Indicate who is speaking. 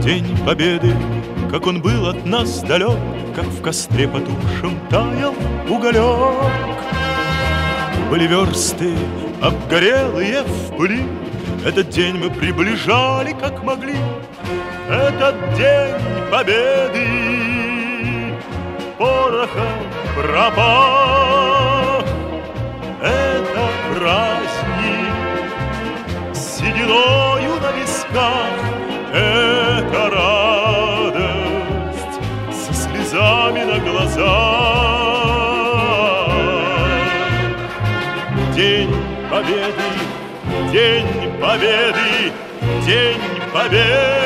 Speaker 1: День Победы, как он был от нас далек, Как в костре потухшем таял уголек. Были версты, обгорелые в пыли, Этот день мы приближали, как могли. Этот день Победы порохом пропах. Это праздник сединою на висках, слезами на глазах. День Победы, День Победы, День Победы.